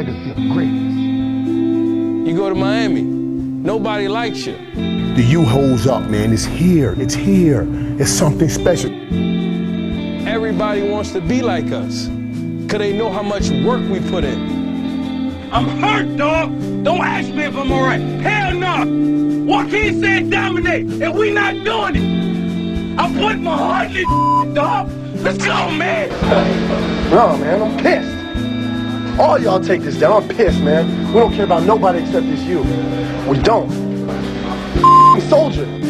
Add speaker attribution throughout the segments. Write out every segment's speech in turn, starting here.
Speaker 1: legacy of greatness.
Speaker 2: You go to Miami, nobody likes you.
Speaker 3: The U holds up, man. It's here. It's here. It's something special.
Speaker 2: Everybody wants to be like us because they know how much work we put in.
Speaker 4: I'm hurt, dog. Don't ask me if I'm all right. Hell no. Joaquin said dominate, and we not doing it. I put my heart in this, dog. Let's go, man.
Speaker 1: No, man, I'm pissed. All y'all take this down. I'm pissed, man. We don't care about nobody except this you. We don't. Soldier.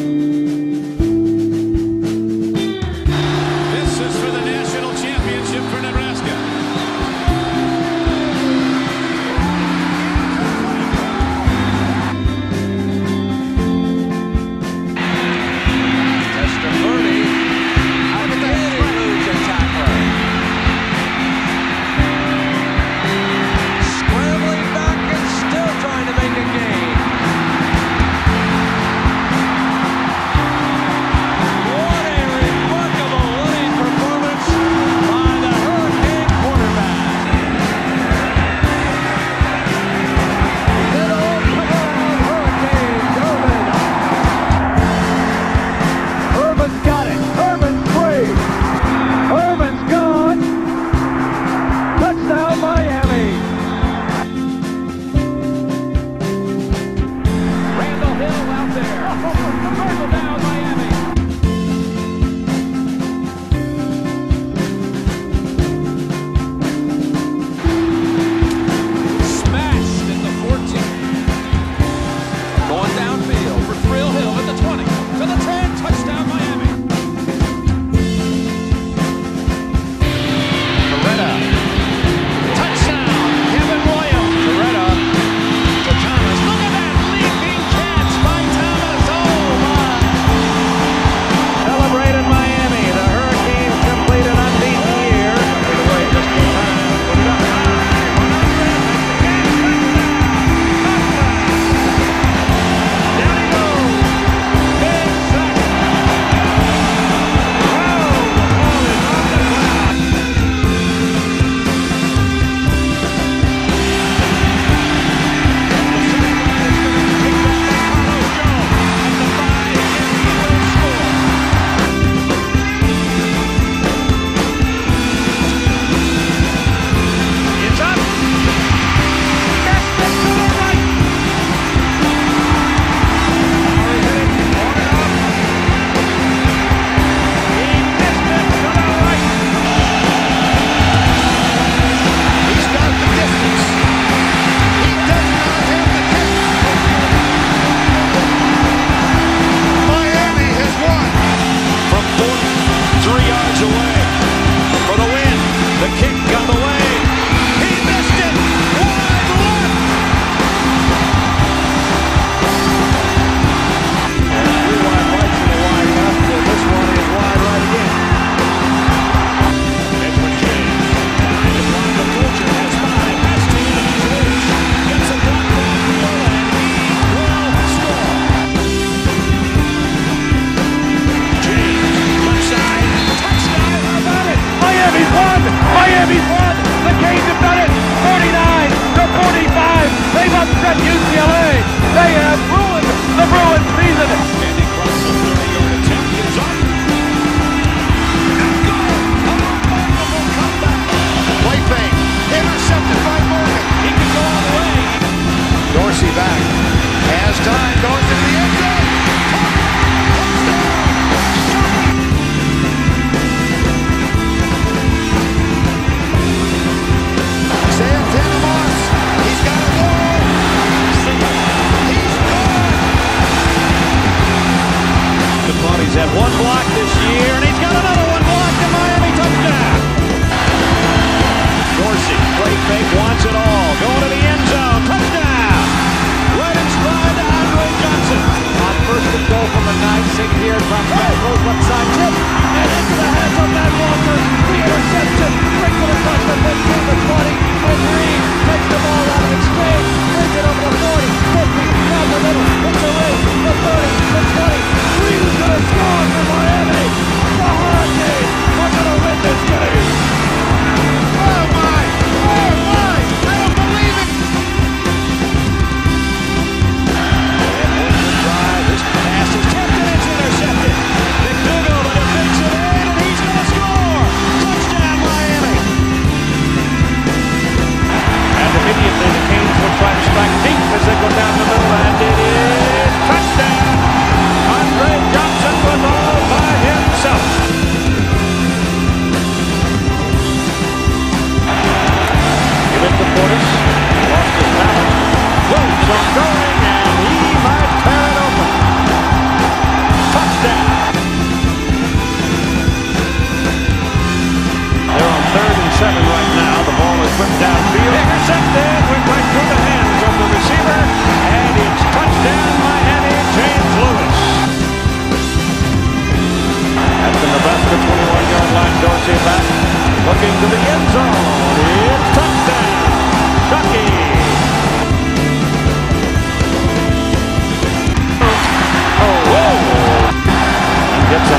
Speaker 5: Singh here, drops back,
Speaker 6: goes
Speaker 7: left side
Speaker 6: tip, and into the hands of
Speaker 8: Manuel.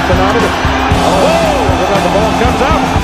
Speaker 8: Oh, look like the ball comes
Speaker 1: up.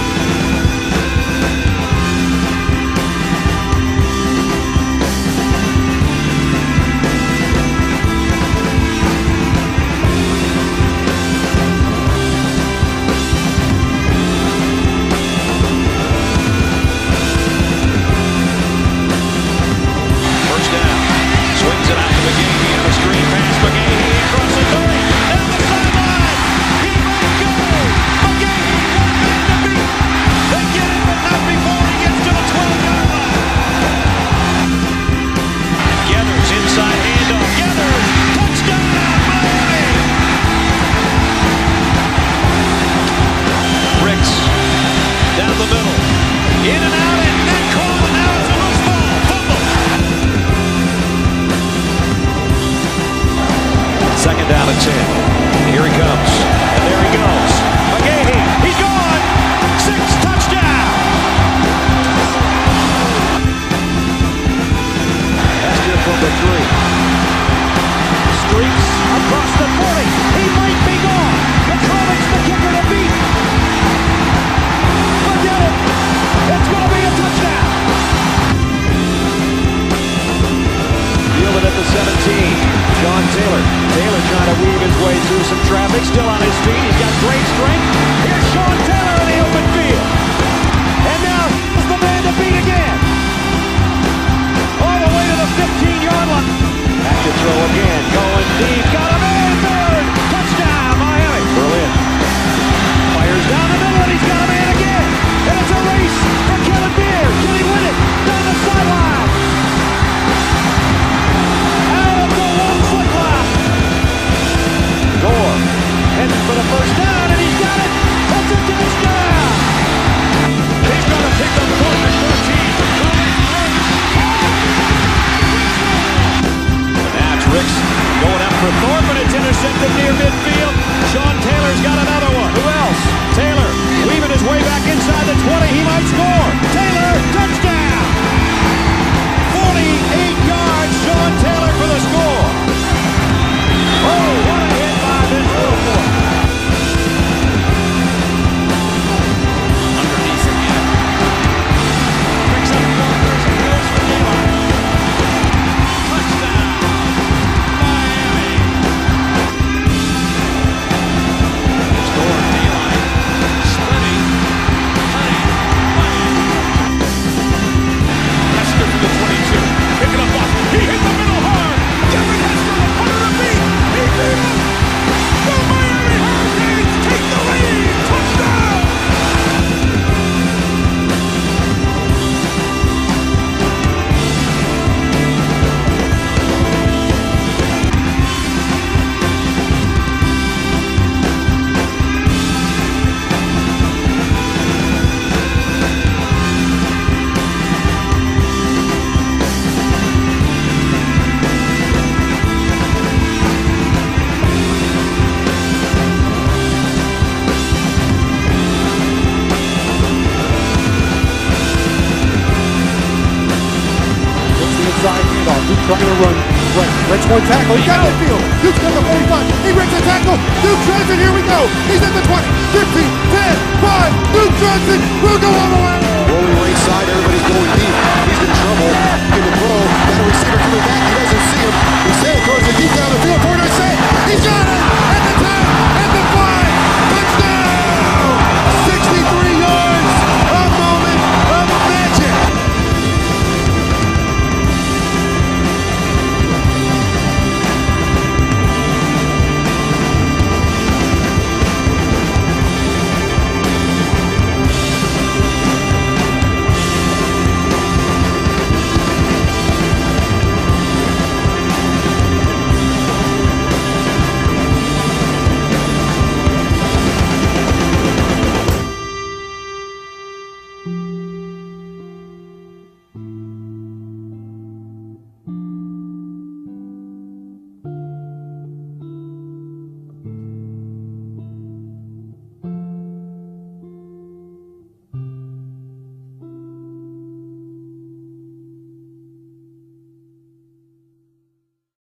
Speaker 1: second down and 10. Here he comes. And there he goes. again, going deep. More tackle. He's got midfield.
Speaker 3: Duke's got the 45. He breaks the tackle. Duke Johnson, here we go. He's at the 20, 15, 10, 5. Duke Johnson will go all the way.
Speaker 9: Rolling right side. Everybody's going deep.